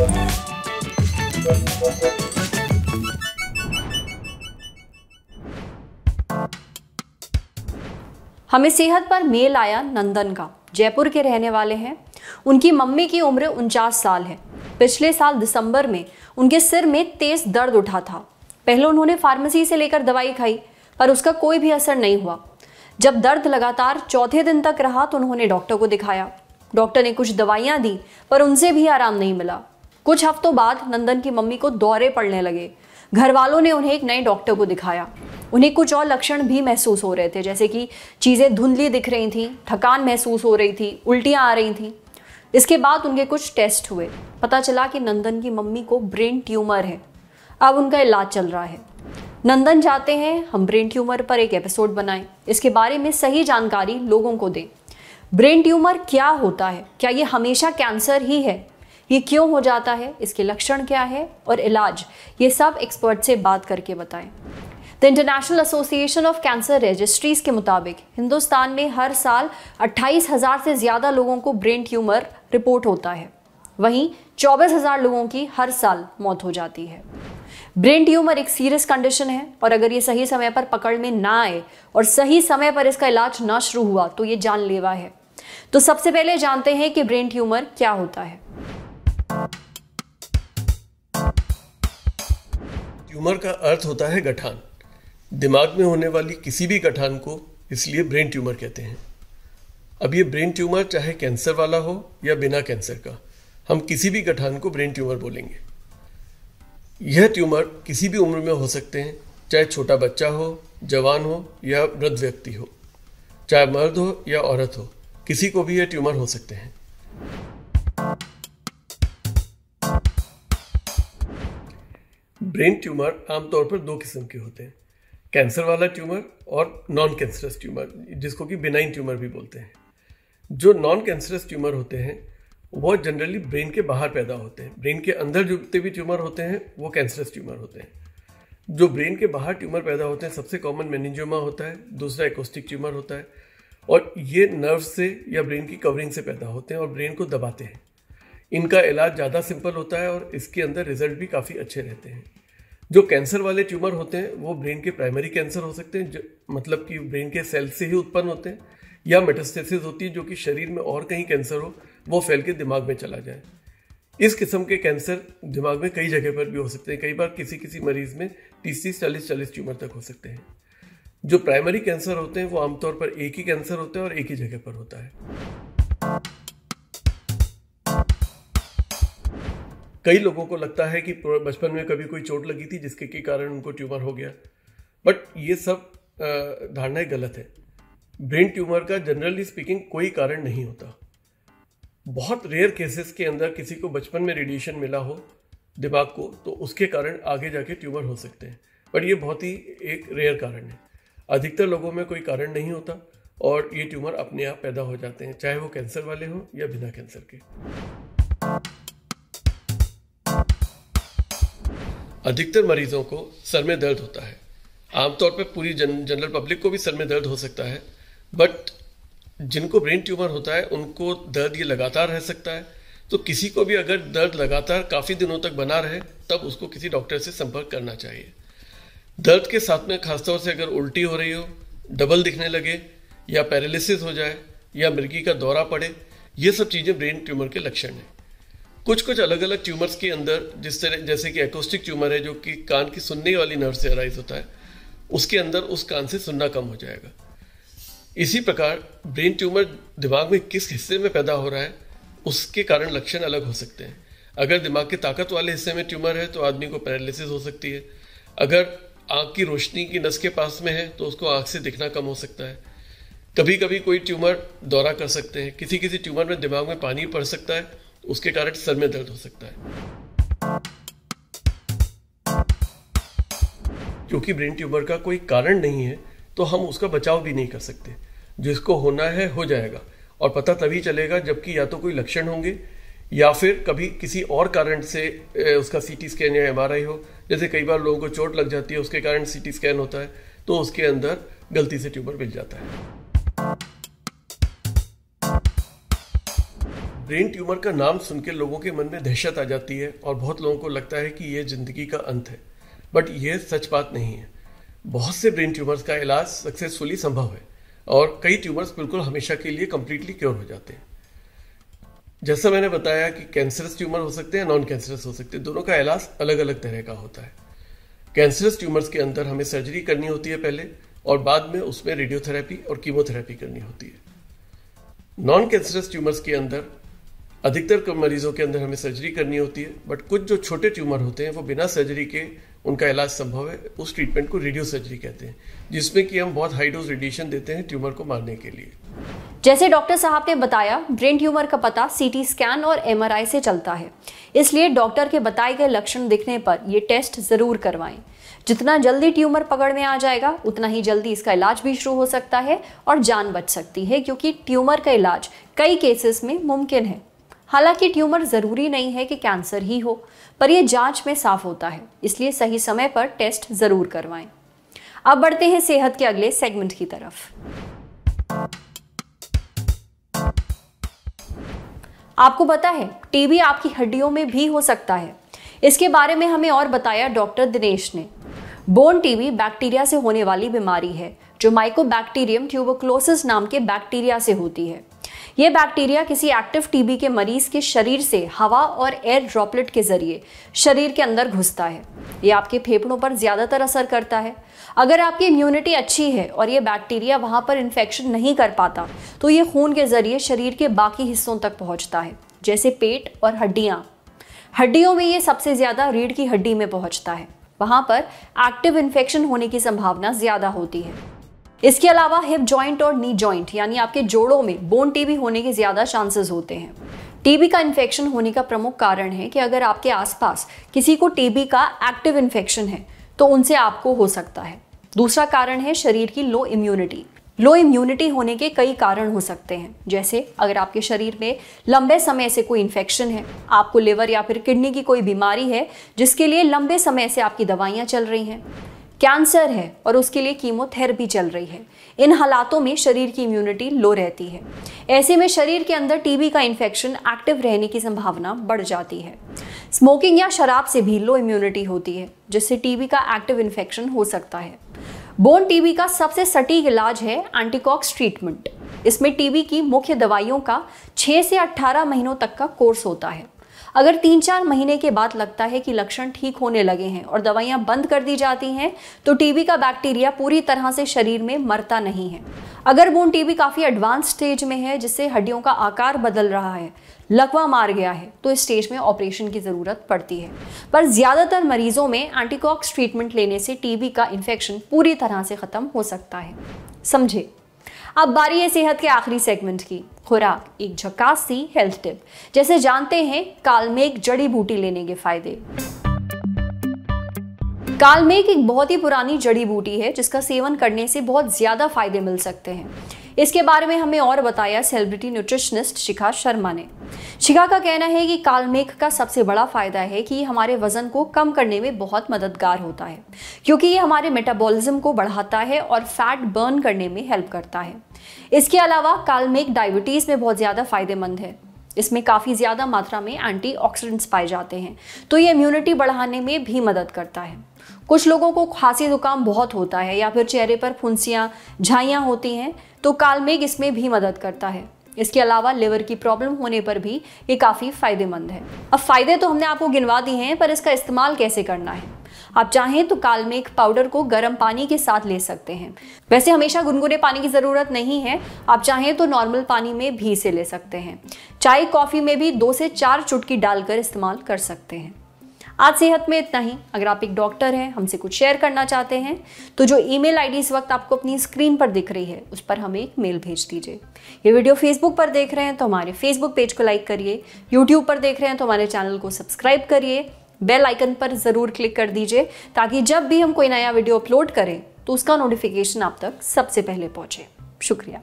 हमें सेहत पर मेल आया नंदन का। जयपुर के रहने वाले हैं। उनकी मम्मी की उम्र उनचास साल है। पिछले साल दिसंबर में उनके सिर में तेज दर्द उठा था। पहले उन्होंने फार्मेसी से लेकर दवाई खाई, पर उसका कोई भी असर नहीं हुआ। जब दर्द लगातार चौथे दिन तक रहा तो उन्होंने डॉक्टर को दिखाया। डॉक्टर ने कुछ दवाइयाँ दी, पर उनसे भी आराम नहीं मिला। कुछ हफ्तों बाद नंदन की मम्मी को दौरे पड़ने लगे। घर वालों ने उन्हें एक नए डॉक्टर को दिखाया। उन्हें कुछ और लक्षण भी महसूस हो रहे थे, जैसे कि चीज़ें धुंधली दिख रही थी, थकान महसूस हो रही थी, उल्टियाँ आ रही थी। इसके बाद उनके कुछ टेस्ट हुए। पता चला कि नंदन की मम्मी को ब्रेन ट्यूमर है। अब उनका इलाज चल रहा है। नंदन चाहते हैं हम ब्रेन ट्यूमर पर एक एपिसोड बनाएँ। इसके बारे में सही जानकारी लोगों को दें। ब्रेन ट्यूमर क्या होता है? क्या ये हमेशा कैंसर ही है? ये क्यों हो जाता है? इसके लक्षण क्या है? और इलाज, ये सब एक्सपर्ट से बात करके बताएँ। The international association of cancer registries के मुताबिक, हिंदुस्तान में हर साल अट्ठाईस हज़ार से ज़्यादा लोगों को ब्रेन ट्यूमर रिपोर्ट होता है। वहीं चौबीस हज़ार लोगों की हर साल मौत हो जाती है। ब्रेन ट्यूमर एक सीरियस कंडीशन है और अगर ये सही समय पर पकड़ में ना आए और सही समय पर इसका इलाज ना शुरू हुआ तो ये जानलेवा है। तो सबसे पहले जानते हैं कि ब्रेन ट्यूमर क्या होता है। ट्यूमर का अर्थ होता है गठान। दिमाग में होने वाली किसी भी गठान को इसलिए ब्रेन ट्यूमर कहते हैं। अब ये ब्रेन ट्यूमर चाहे कैंसर वाला हो या बिना कैंसर का, हम किसी भी गठान को ब्रेन ट्यूमर बोलेंगे। यह ट्यूमर किसी भी उम्र में हो सकते हैं, चाहे छोटा बच्चा हो, जवान हो या वृद्ध व्यक्ति हो, चाहे मर्द हो या औरत हो, किसी को भी यह ट्यूमर हो सकते हैं। ब्रेन ट्यूमर आमतौर पर दो किस्म के होते हैं। कैंसर वाला ट्यूमर और नॉन कैंसरस ट्यूमर, जिसको कि बिनाइन ट्यूमर भी बोलते हैं। जो नॉन कैंसरस ट्यूमर होते हैं, वो जनरली ब्रेन के बाहर पैदा होते हैं। ब्रेन के अंदर जो जितने भी ट्यूमर होते हैं, वो कैंसरस ट्यूमर होते हैं। जो ब्रेन के बाहर ट्यूमर पैदा होते हैं, सबसे कॉमन मेनिंजोमा होता है, दूसरा एकोस्टिक ट्यूमर होता है, और ये नर्व से या ब्रेन की कवरिंग से पैदा होते हैं और ब्रेन को दबाते हैं। इनका इलाज ज़्यादा सिंपल होता है और इसके अंदर रिज़ल्ट भी काफ़ी अच्छे रहते हैं। जो कैंसर वाले ट्यूमर होते हैं, वो ब्रेन के प्राइमरी कैंसर हो सकते हैं, जो मतलब कि ब्रेन के सेल से ही उत्पन्न होते हैं, या मेटास्टेसिस होती है जो कि शरीर में और कहीं कैंसर हो, वो फैल के दिमाग में चला जाए। इस किस्म के कैंसर दिमाग में कई जगह पर भी हो सकते हैं। कई बार किसी किसी मरीज़ में तीस तीस चालीस चालीस ट्यूमर तक हो सकते हैं। जो प्राइमरी कैंसर होते हैं, वो आमतौर पर एक ही कैंसर होता है और एक ही जगह पर होता है। कई लोगों को लगता है कि बचपन में कभी कोई चोट लगी थी जिसके के कारण उनको ट्यूमर हो गया। बट ये सब धारणाएँ गलत है। ब्रेन ट्यूमर का, जनरली स्पीकिंग, कोई कारण नहीं होता। बहुत रेयर केसेस के अंदर किसी को बचपन में रेडिएशन मिला हो, दिमाग को तो उसके कारण आगे जाके ट्यूमर हो सकते हैं। बट ये बहुत ही एक रेयर कारण है। अधिकतर लोगों में कोई कारण नहीं होता और ये ट्यूमर अपने आप पैदा हो जाते हैं, चाहे वो कैंसर वाले हों या बिना कैंसर के। अधिकतर मरीजों को सर में दर्द होता है। आमतौर पर पूरी जन, जनरल पब्लिक को भी सर में दर्द हो सकता है बट जिनको ब्रेन ट्यूमर होता है उनको दर्द ये लगातार रह सकता है। तो किसी को भी अगर दर्द लगातार काफ़ी दिनों तक बना रहे तब उसको किसी डॉक्टर से संपर्क करना चाहिए। दर्द के साथ में खासतौर से अगर उल्टी हो रही हो डबल दिखने लगे या पैरालिसिस हो जाए या मिर्गी का दौरा पड़े ये सब चीज़ें ब्रेन ट्यूमर के लक्षण हैं। कुछ कुछ अलग अलग ट्यूमर्स के अंदर, जिस तरह, जैसे कि एकोस्टिक ट्यूमर है, जो कि कान की सुनने वाली नर्व से अराइज होता है, उसके अंदर उस कान से सुनना कम हो जाएगा। इसी प्रकार ब्रेन ट्यूमर दिमाग में किस हिस्से में पैदा हो रहा है, उसके कारण लक्षण अलग हो सकते हैं। अगर दिमाग के ताकत वाले हिस्से में ट्यूमर है तो आदमी को पैरालिसिस हो सकती है। अगर आँख की रोशनी की नस के पास में है तो उसको आँख से दिखना कम हो सकता है। कभी कभी कोई ट्यूमर दौरा कर सकते हैं। किसी किसी ट्यूमर में दिमाग में पानी पड़ सकता है उसके कारण सर में दर्द हो सकता है। क्योंकि ब्रेन ट्यूमर का कोई कारण नहीं है तो हम उसका बचाव भी नहीं कर सकते। जिसको होना है, हो जाएगा। और पता तभी चलेगा जबकि या तो कोई लक्षण होंगे, या फिर कभी किसी और कारण से उसका सीटी स्कैन या एमआरआई हो। जैसे कई बार लोगों को चोट लग जाती है, उसके कारण सीटी स्कैन होता है तो उसके अंदर गलती से ट्यूमर मिल जाता है। ब्रेन ट्यूमर का नाम सुनकर लोगों के मन में दहशत आ जाती है और बहुत लोगों को लगता है कि यह ज़िंदगी का अंत है। बट यह सच बात नहीं है। बहुत से ब्रेन ट्यूमर्स का इलाज सक्सेसफुली संभव है और कई ट्यूमर्स बिल्कुल हमेशा के लिए कंप्लीटली क्योर हो जाते हैं। जैसा मैंने बताया कि कैंसरस ट्यूमर हो सकते हैं नॉन कैंसरस हो सकते हैं, दोनों का इलाज अलग अलग तरह का होता है। कैंसरस ट्यूमर्स के अंदर हमें सर्जरी करनी होती है पहले और बाद में उसमें रेडियोथेरेपी और कीमोथेरेपी करनी होती है। नॉन कैंसरस ट्यूमर्स के अंदर अधिकतर मरीजों के अंदर हमें सर्जरी करनी होती है बट कुछ जो छोटे ट्यूमर होते हैं, वो बिना सर्जरी के उनका इलाज संभव है, उस ट्रीटमेंट को रेडियो सर्जरी कहते हैं, जिसमें कि हम बहुत हाई डोज रेडिएशन देते हैं ट्यूमर को मारने के लिए। जैसे डॉक्टर साहब ने बताया ब्रेन ट्यूमर का पता सीटी स्कैन और एमआरआई से चलता है। इसलिए डॉक्टर के बताए गए लक्षण दिखने पर ये टेस्ट ज़रूर करवाएँ। जितना जल्दी ट्यूमर पकड़ में आ जाएगा, उतना ही जल्दी इसका इलाज भी शुरू हो सकता है और जान बच सकती है, क्योंकि ट्यूमर का इलाज कई केसेस में मुमकिन है। हालाँकि ट्यूमर ज़रूरी नहीं है कि कैंसर ही हो, पर यह जाँच में साफ़ होता है, इसलिए सही समय पर टेस्ट ज़रूर करवाएँ। अब बढ़ते हैं सेहत के अगले सेगमेंट की तरफ़। आपको पता है, टीबी आपकी हड्डियों में भी हो सकता है। इसके बारे में हमें और बताया डॉक्टर दिनेश ने। बोन टीबी बैक्टीरिया से होने वाली बीमारी है, जो माइकोबैक्टीरियम ट्यूबोक्लोसिस नाम के बैक्टीरिया से होती है। ये बैक्टीरिया किसी एक्टिव टीबी के मरीज़ के शरीर से हवा और एयर ड्रॉपलेट के ज़रिए शरीर के अंदर घुसता है। ये आपके फेफड़ों पर ज़्यादातर असर करता है। अगर आपकी इम्यूनिटी अच्छी है और ये बैक्टीरिया वहाँ पर इन्फेक्शन नहीं कर पाता तो ये खून के ज़रिए शरीर के बाकी हिस्सों तक पहुँचता है, जैसे पेट और हड्डियाँ। हड्डियों में ये सबसे ज़्यादा रीढ़ की हड्डी में पहुँचता है। वहाँ पर एक्टिव इन्फेक्शन होने की संभावना ज़्यादा होती है। इसके अलावा हिप जॉइंट और नी जॉइंट यानी आपके जोड़ों में बोन टीबी होने के ज़्यादा चांसेस होते हैं। टीबी का इन्फेक्शन होने का प्रमुख कारण है कि अगर आपके आसपास किसी को टीबी का एक्टिव इन्फेक्शन है तो उनसे आपको हो सकता है। दूसरा कारण है शरीर की लो इम्यूनिटी लो इम्यूनिटी होने के कई कारण हो सकते हैं। जैसे अगर आपके शरीर में लंबे समय से कोई इन्फेक्शन है, आपको लिवर या फिर किडनी की कोई बीमारी है, जिसके लिए लंबे समय से आपकी दवाइयाँ चल रही हैं। कैंसर है और उसके लिए कीमोथेरेपी चल रही है। इन हालातों में शरीर की इम्यूनिटी लो रहती है। ऐसे में शरीर के अंदर टीबी का इन्फेक्शन एक्टिव रहने की संभावना बढ़ जाती है। स्मोकिंग या शराब से भी लो इम्यूनिटी होती है, जिससे टीबी का एक्टिव इन्फेक्शन हो सकता है। बोन टीबी का सबसे सटीक इलाज है एंटीकॉक्स ट्रीटमेंट इसमें टीबी की मुख्य दवाइयों का 6 से 18 महीनों तक का कोर्स होता है। अगर तीन चार महीने के बाद लगता है कि लक्षण ठीक होने लगे हैं और दवाइयाँ बंद कर दी जाती हैं तो टीबी का बैक्टीरिया पूरी तरह से शरीर में मरता नहीं है। अगर बोन टीबी काफ़ी एडवांस स्टेज में है, जिससे हड्डियों का आकार बदल रहा है, लकवा मार गया है तो इस स्टेज में ऑपरेशन की ज़रूरत पड़ती है। पर ज़्यादातर मरीजों में एंटीकॉक्स ट्रीटमेंट लेने से टीबी का इन्फेक्शन पूरी तरह से ख़त्म हो सकता है। समझे? अब बारी है सेहत के आखिरी सेगमेंट की। खुराक, एक झकास सी हेल्थ टिप जैसे जानते हैं कालमेघ जड़ी बूटी लेने के फ़ायदे। कालमेघ एक बहुत ही पुरानी जड़ी बूटी है, जिसका सेवन करने से बहुत ज़्यादा फ़ायदे मिल सकते हैं। इसके बारे में हमें और बताया सेलिब्रिटी न्यूट्रिशनिस्ट शिखा शर्मा ने। शिखा का कहना है कि कालमेघ का सबसे बड़ा फ़ायदा है कि हमारे वज़न को कम करने में बहुत मददगार होता है, क्योंकि ये हमारे मेटाबॉलिज्म को बढ़ाता है और फैट बर्न करने में हेल्प करता है। इसके अलावा कालमेघ डायबिटीज़ में बहुत ज़्यादा फ़ायदेमंद है। इसमें काफ़ी ज़्यादा मात्रा में एंटीऑक्सीडेंट्स पाए जाते हैं तो ये इम्यूनिटी बढ़ाने में भी मदद करता है। कुछ लोगों को खांसी जुकाम बहुत होता है या फिर चेहरे पर फुंसियाँ, झाइयाँ होती हैं तो कालमेघ इसमें भी मदद करता है। इसके अलावा लिवर की प्रॉब्लम होने पर भी ये काफ़ी फ़ायदेमंद है। अब फ़ायदे तो हमने आपको गिनवा दिए हैं, पर इसका इस्तेमाल कैसे करना है? आप चाहें तो कालमेघ पाउडर को गर्म पानी के साथ ले सकते हैं। वैसे हमेशा गुनगुने पानी की ज़रूरत नहीं है, आप चाहें तो नॉर्मल पानी में भी इसे ले सकते हैं। चाय कॉफ़ी में भी दो से चार चुटकी डालकर इस्तेमाल कर सकते हैं। आज सेहत में इतना ही। अगर आप एक डॉक्टर हैं, हमसे कुछ शेयर करना चाहते हैं तो जो ईमेल आईडी इस वक्त आपको अपनी स्क्रीन पर दिख रही है, उस पर हमें एक मेल भेज दीजिए। ये वीडियो फेसबुक पर देख रहे हैं तो हमारे फेसबुक पेज को लाइक करिए। यूट्यूब पर देख रहे हैं तो हमारे चैनल को सब्सक्राइब करिए। बेल आइकन पर ज़रूर क्लिक कर दीजिए, ताकि जब भी हम कोई नया वीडियो अपलोड करें तो उसका नोटिफिकेशन आप तक सबसे पहले पहुँचे। शुक्रिया।